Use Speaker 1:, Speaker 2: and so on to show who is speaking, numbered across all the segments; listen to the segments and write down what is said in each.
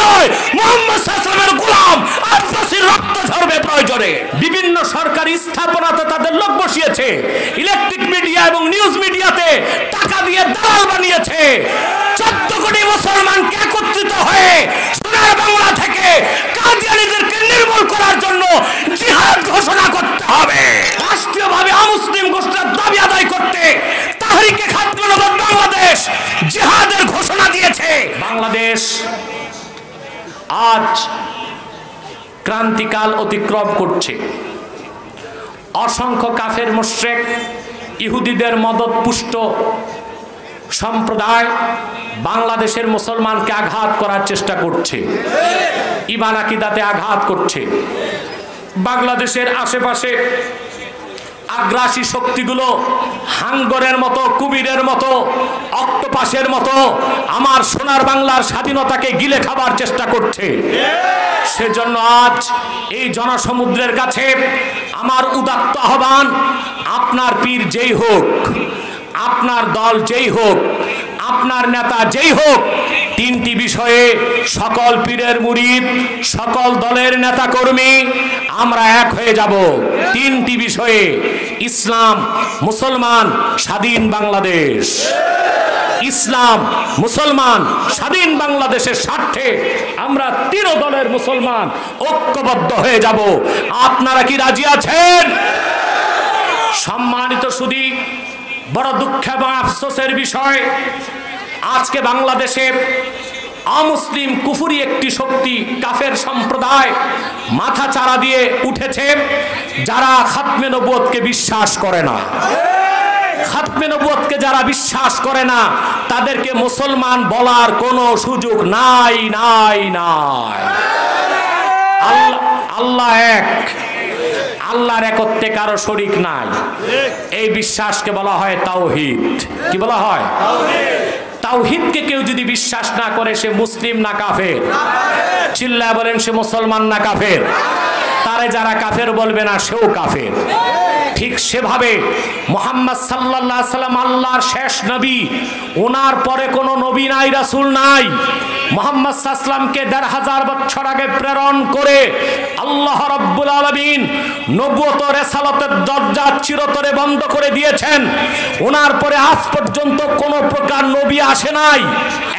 Speaker 1: নয় বিভিন্ন সরকারি স্থাপনাতে তাদের লোক বসিয়েছে, ইলেকট্রিক মিডিয়া এবং নিউজ মিডিয়াতে টাকা দিয়ে দালাল বানিয়েছে। চোদ্দ কোটি মুসলমানকে একত্রিত হয়ে সোনার বাংলা থেকে কাদিয়ানিদেরকে নির্মূল করার জন্য জিহাদ ঘোষণা করতে হবে রাষ্ট্রীয়ভাবে অমুসলিম গোষ্ঠীর দাবি আদায় করতে তাহরিকে খাতমনবাদ বাংলাদেশ জিহাদের ঘোষণা দিয়েছে বাংলাদেশ আজ ক্রান্তিকাল অতিক্রম করছে। অসংখ্য কাফের মুশ্রেক, ইহুদিদের মদত পুষ্ট সম্প্রদায় বাংলাদেশের মুসলমানকে আঘাত করার চেষ্টা করছে। ইমান আকিদাতে আঘাত করছে। বাংলাদেশের আশেপাশে আগ্রাসী শক্তিগুলো হাঙ্গরের মতো, কুমিরের মতো, অক্টোপাসের মতো আমার সোনার বাংলার স্বাধীনতাকে গিলে খাবার চেষ্টা করছে। সেজন্য আজ এই জনসমুদ্রের কাছে আমার উদাত্ত আহ্বান, আপনার পীর যেই হোক, আপনার দল যেই হোক, আপনার নেতা যেই হোক, তিনটি বিষয়ে সকল পীরের মুরিদ, সকল দলের নেতা কর্মী আমরা এক হয়ে যাব। তিনটি বিষয়ে ইসলাম, মুসলমান, স্বাধীন বাংলাদেশ। ইসলাম, মুসলমান, স্বাধীন বাংলাদেশের স্বার্থে আমরা তিন দলের মুসলমান ঐক্যবদ্ধ হয়ে যাব। আপনারা কি রাজি আছেন? সম্মানিত সুদী, বড় দুঃখ এবং আফসোসের বিষয়, আজকে বাংলাদেশে অমুসলিম কুফুরি একটি শক্তি, কাফের সম্প্রদায় মাথা চারা দিয়ে উঠেছে, যারা খাতমে নবুয়তকে বিশ্বাস করে না। খাতমে যারা বিশ্বাস করে না, তাদেরকে মুসলমান বলার কোনো সুযোগ নাই নাই নাই। আল্লাহ এক। আল্লাহর একত্রে কারও শরিক নাই। এই বিশ্বাসকে বলা হয় তাওহিদ। কি বলা হয়? তাওহিদকে কেউ যদি বিশ্বাস না করে, সে মুসলিম না কাফের। চিল্লা বলেন, সে মুসলমান না কাফের। তারে যারা কাফের বলবে না, সেও কাফের। ঠিক সেভাবে মোহাম্মদ সাল্লাহ সাল্লাম আল্লাহর শেষ নবী, ওনার পরে কোনো নবী নাই, রাসুল নাই। মোহাম্মদ সাল্লামকে দেড় হাজার বছর আগে প্রেরণ করে আল্লাহ রব্বুল আলমিন নব্বত রেসালতের দরজা চিরতরে বন্ধ করে দিয়েছেন। ওনার পরে আজ পর্যন্ত কোনো প্রকার নবী আসে নাই,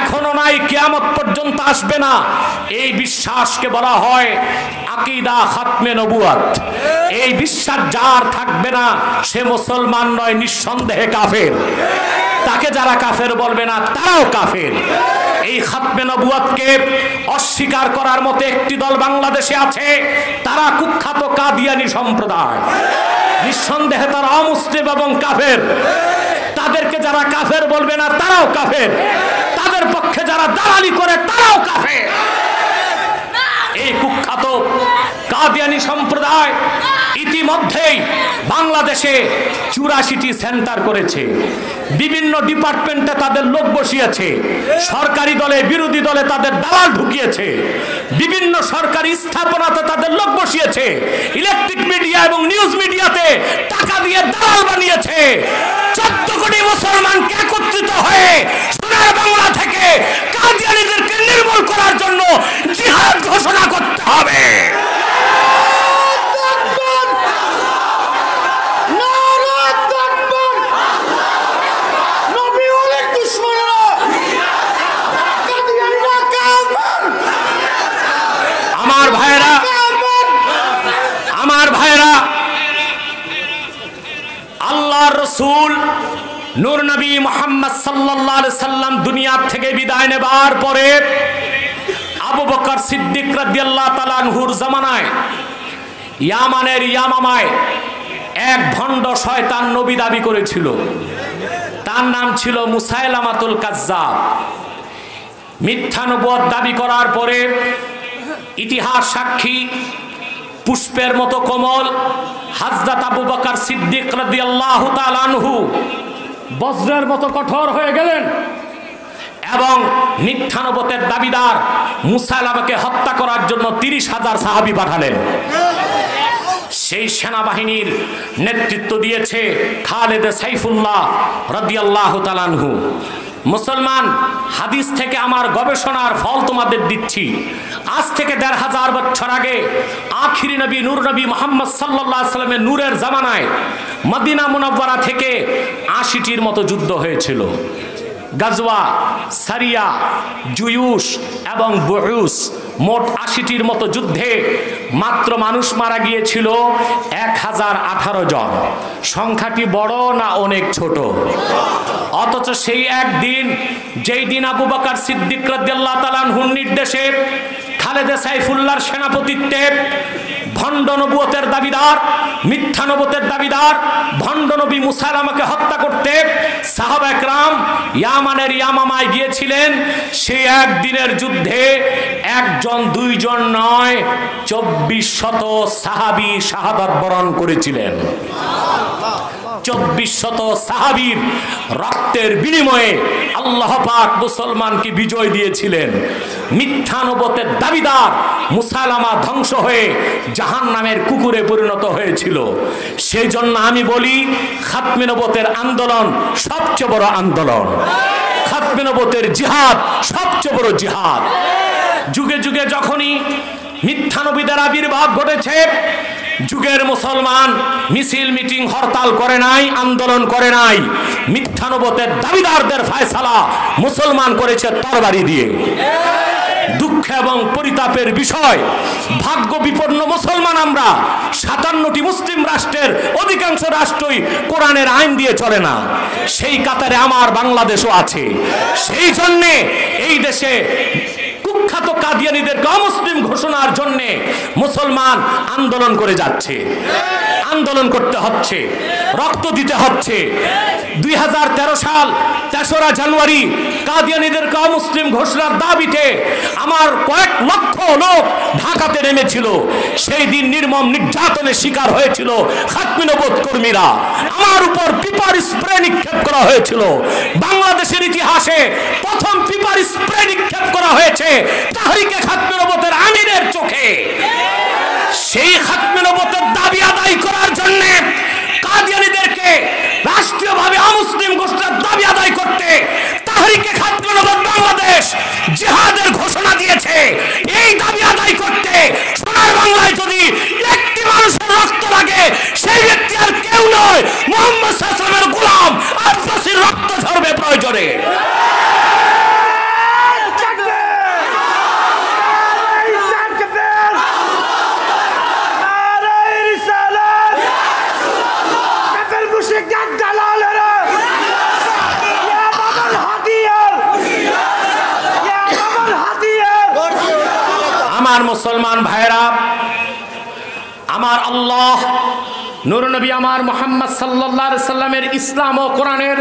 Speaker 1: এখনও নাই, কেয়ামত পর্যন্ত আসবে না। এই বিশ্বাসকে বলা হয় আকিদা খাতমে নবুয়াত এই বিশ্বাস যার থাকবে না, সে মুসলমান নয়, নিঃসন্দেহে কাফের। তাকে যারা কাফের বলবে না, তারাও কাফের। এই খাতমে নবুয়াতকে অস্বীকার করার মতো একটি দল বাংলাদেশে আছে, তারা কুখ্যাত কাদিয়ানি সম্প্রদায়। নিঃসন্দেহে তারা অমুসলিম এবং কাফের। তাদেরকে যারা কাফের বলবে না, তারাও কাফের। তাদের পক্ষে যারা দালালি করে, তারাও কাফের। এই কুখ্যাত কাদিয়ানি সম্প্রদায় ইতিমধ্যেই বাংলাদেশে চুরাশিটি সেন্টার করেছে। বিভিন্ন ডিপার্টমেন্টে তাদের লোক বসিয়েছে। সরকারি দলে, বিরোধী দলে তাদের দালাল ঢুকিয়েছে। বিভিন্ন সরকারি স্থাপনাতে তাদের লোক বসিয়েছে। ইলেকট্রিক মিডিয়া এবং নিউজ মিডিয়াতে টাকা দিয়ে দালাল বানিয়েছে। চোদ্দ কোটি মুসলমানকে একত্রিত হয়ে সোনার বাংলা থেকে কাদিয়ানিদেরকে নির্মূল করার জন্য জিহাদ ঘোষণা করতে হবে। আমার ভাইয়েরা আমার ভাইয়েরা, আল্লাহর রসুল, নূর নবী মোহাম্মদ আলাইহি সাল্লাম দুনিয়া বিদায় নেবার পরে আবু বকর সিদ্দিক রাদিয়াল্লাহু তাআলা আনহুর জামানায়, ইয়ামানের ইয়ামামায় এক ভণ্ড শয়তান নবী দাবি করেছিল। তার নাম ছিল মুসাইলামাতুল কাজ্জাব। মিথ্যা নবুয়ত দাবি করার পরে ইতিহাস সাক্ষী, পুষ্পের মতো কোমল হাজরত আবু বকর সিদ্দিক রাদিয়াল্লাহু তাআলা আনহু বজ্রের মতো কঠোর হয়ে গেলেন। এবং মিথ্যানবতের দাবিদার মুসাইলামাকে হত্যা করার জন্য তিরিশ হাজার সাহাবি পাঠালেন। সেই সেনাবাহিনীর নেতৃত্ব দিয়েছে খালেদ সাইফুল্লাহ রদিয়াল্লাহ তালানহু মুসলমান, হাদিস থেকে আমার গবেষণার ফল তোমাদের দিচ্ছি। আজ থেকে দেড় হাজার বছর আগে আখিরি নবী, নূর নবী মোহাম্মদ সাল্লাহ সাল্লামের নূরের জামানায় মদিনা মুনাব্বারা থেকে আশিটির মতো যুদ্ধ হয়েছিল। গাজওয়া, সারিয়া জুয়ুস এবং বয়ুস মোট আশিটির মতো যুদ্ধে মাত্র মানুষ মারা গিয়েছিল এক হাজার আঠারো জন। সংখ্যাটি বড় না অনেক ছোট? অথচ সেই একদিন যেই দিন আবু বাকার সিদ্দিক তাআলা হুন নির্দেশে খালেদা সাইফুল্লার সেনাপতিত্বে ভণ্ড নবুয়তের দাবিদার, মিথ্যা নবতের দাবিদার ভণ্ড নবী মুসালামাকে হত্যা করতে সাহাবা একরাম ইয়ামানের ইয়ামামায় গিয়েছিলেন। সেই একদিনের যুদ্ধে একজন, দুইজন নয় চব্বিশ শত সাহাবি শাহাদাত বরণ করেছিলেন। চব্বিশ শত সাহাবির রক্তের বিনিময়ে আল্লাহ পাক মুসলমানকে বিজয় দিয়েছিলেন। মিথ্যানবতের দাবিদার মুসালামা ধ্বংস হয়ে জাহান নামের কুকুরে পরিণত হয়েছিল। সেই জন্য আমি বলি খাতমিনবতের আন্দোলন সবচেয়ে বড় আন্দোলন। খাতমিনবতের জিহাদ সবচেয়ে বড় জিহাদ। যুগে যুগে যখনই মিথ্যানবীদের আবির্ভাব ঘটেছে, যুগের মুসলমান মিছিল, মিটিং, হরতাল করে নাই, আন্দোলন করে নাই। মিথ্যানবতের দাবিদারদের ফায়সালা মুসলমান করেছে তরবারি দিয়ে। দুঃখ এবং পরিতাপের বিষয়, ভাগ্য বিপন্ন মুসলমান আমরা, সাতান্নটি মুসলিম রাষ্ট্রের অধিকাংশ রাষ্ট্রই কোরআনের আইন দিয়ে চলে না। সেই কাতারে আমার বাংলাদেশও আছে। সেই জন্যে এই দেশে কাদিয়ানিদেরকে অমুসলিম ঘোষণার জন্য মুসলমান আন্দোলন করে যাচ্ছে। আন্দোলন করতে হচ্ছে। রক্ত দিতে হচ্ছে। দুই সাল তেসরা জানুয়ারি কাদিয়ানিদেরকে অমুসলিম ঘোষণার দাবিতে আমার কয়েক লক্ষ লোক ঢাকাতে নেমেছিল। সেই দিন নির্মম নির্যাতনের শিকার হয়েছিল খাতমিনবোধ কর্মীরা। আমার উপর পিপার স্প্রে নিক্ষেপ করা হয়েছিল। বাংলাদেশের ইতিহাসে প্রথম পিপার স্প্রে নিক্ষেপ করা হয়েছে। তাহরিকে খাতমিনবোধের আমিরের চোখে। সেই খাতমিনবোধের দাবি আদায় করার জন্য কাদিয়ানিদেরকে রাষ্ট্রীয়ভাবে অমুসলিম ঘোষণার দাবি আদায় করতে তাহরিকে খাতমিনবোধ বাংলাদেশ জিহাদের ঘোষণা দিয়েছে। এই দাবি আদায় করতে সোনার বাংলায় যদি একটি মানুষের রক্ত লাগে, সেই ব্যক্তি আর কেউ নয়, মোহাম্মদ সাল্লামের গোলাম আব্বাসীর রক্ত ঝরবে প্রয়োজনে। মুসলমান ভাইরা আমার আল্লাহ নুর নবী আমার মোহাম্মদ সাল্লাহ সাল্লামের ইসলাম ও কোরআনের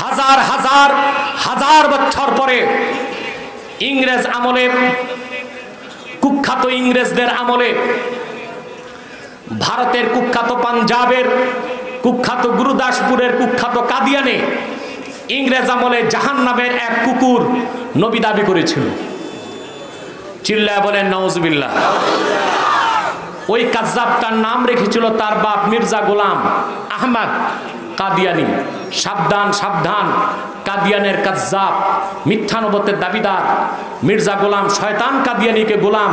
Speaker 1: হাজার হাজার হাজার বছর পরে ইংরেজ আমলে, কুখ্যাত ইংরেজদের আমলে, ভারতের কুখ্যাত পাঞ্জাবের কুখ্যাত গুরুদাসপুরের কুখ্যাত কাদিয়ানে ইংরেজ আমলে জাহান নামের এক কুকুর নবী দাবি করেছিল। চিল্লায় বলেন নওয়াজবিল্লাহ ওই কাজাবটার নাম রেখেছিল তার বাপ মির্জা গোলাম আহমদ কাদিয়ানি। সাবধান সাবধান, কাদিয়ানের কাজাব মিথ্যানবতের দাবিদার। মির্জা গোলাম শয়তান কাদিয়ানিকে গোলাম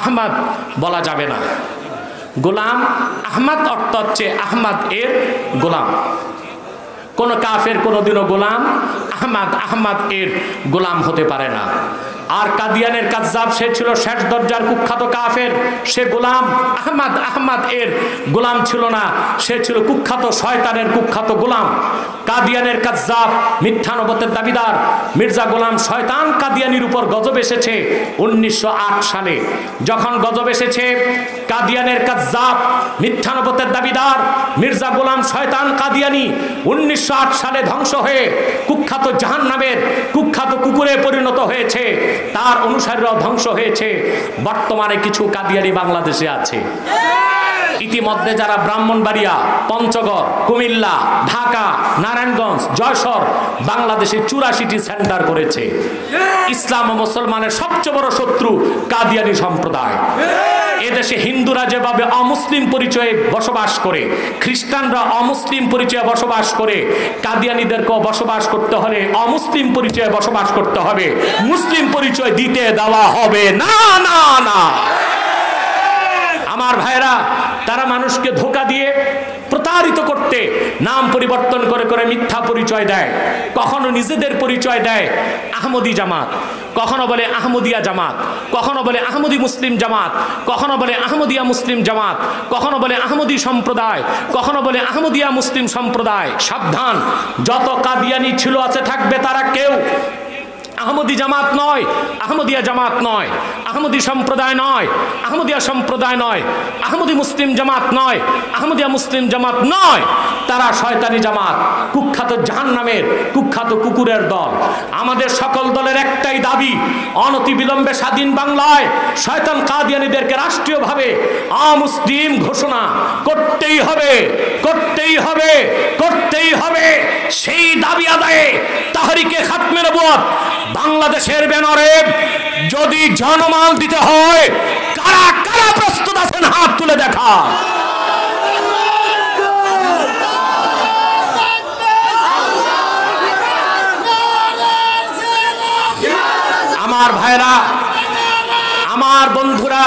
Speaker 1: আহমদ বলা যাবে না। গোলাম আহমদ অর্থ হচ্ছে আহমদ এর গোলাম। কোন কাফের কোনোদিনও গোলাম আহমদ আহমদ এর গোলাম হতে পারে না। আর কাদিয়ানের কাজাব সে ছিল শেষ দরজার কুখ্যাত কাফের। সে গোলাম আহমদ আহমদ এর গোলাম ছিল না, সে ছিল কুখ্যাত শয়তানের কুখ্যাত গোলাম। কাদিয়ানের কাজাব মিথ্যানবতের দাবিদার। মির্জা গোলাম শয়তান কাদিয়ানির উপর গজব এসেছে উনিশশো আট সালে। যখন গজব এসেছে, কাদিয়ানের কাজাব মিথ্যানবতের দাবিদার। মির্জা গোলাম শয়তান কাদিয়ানি উনিশশো সালে ধ্বংস হয়ে কুখ্যাত জাহান নামের কুখ্যাত কুকুরে পরিণত হয়েছে। তার অনুসারীরাও ধ্বংস হয়েছে। বর্তমানে কিছু কাদিয়ারি বাংলাদেশে আছে। ইতিমধ্যে যারা ব্রাহ্মণবাড়িয়া, পঞ্চগড়, কুমিল্লা, ঢাকা, নারায়ণগঞ্জ জয়সর বাংলাদেশে চুরাশিটি সেন্টার করেছে। ইসলাম ও মুসলমানের সবচেয়ে বড় শত্রু কাদিয়ানি সম্প্রদায়। এদেশে হিন্দুরা যেভাবে অমুসলিম পরিচয়ে বসবাস করে, খ্রিস্টানরা অমুসলিম পরিচয়ে বসবাস করে, কাদিয়ানিদেরকেও বসবাস করতে হলে অমুসলিম পরিচয়ে বসবাস করতে হবে। মুসলিম পরিচয় দিতে দেওয়া হবে। না না না। আমার ভাইরা তারা মানুষকে ধোকা দিয়ে প্রতারিত করতে নাম পরিবর্তন করে করে মিথ্যা পরিচয় দেয়। কখনো নিজেদের পরিচয় দেয় আহমদি জামাত। কখনো বলে আহমদিয়া জামাত। কখনো বলে আহমদি মুসলিম জামাত। কখনো বলে আহমদিয়া মুসলিম জামাত। কখনো বলে আহমদি সম্প্রদায়। কখনো বলে আহমদিয়া মুসলিম সম্প্রদায়। সাবধান। যত কাদিয়ানি ছিল আছে থাকবে তারা কেউ। আহমদি জামাত নয়, আহমদিয়া জামাত নয়। আহমদি সম্প্রদায় নয়, আহমদিয়া সম্প্রদায় নয়, আহমদি মুসলিম জামাত নয়, আহমদিয়া মুসলিম জামাত নয়, তারা শয়তানি জামাত, কুখ্যাত জাহান নামের কুখ্যাত কুকুরের দল। আমাদের সকল দলের একটাই দাবি অনতি বিলম্বে স্বাধীন বাংলায় শয়তান কাদিয়ানিদেরকে রাষ্ট্রীয়ভাবে অমুসলিম ঘোষণা করতেই হবে করতেই হবে করতেই হবে। সেই দাবি আদায়ে তাহারিকে খাতমে নবুয়ত বাংলাদেশের ব্যানারে যদি জনমাল দিতে হয়, কারা কারা প্রস্তুত আছেন হাত তুলে দেখা। আমার ভাইরা, আমার বন্ধুরা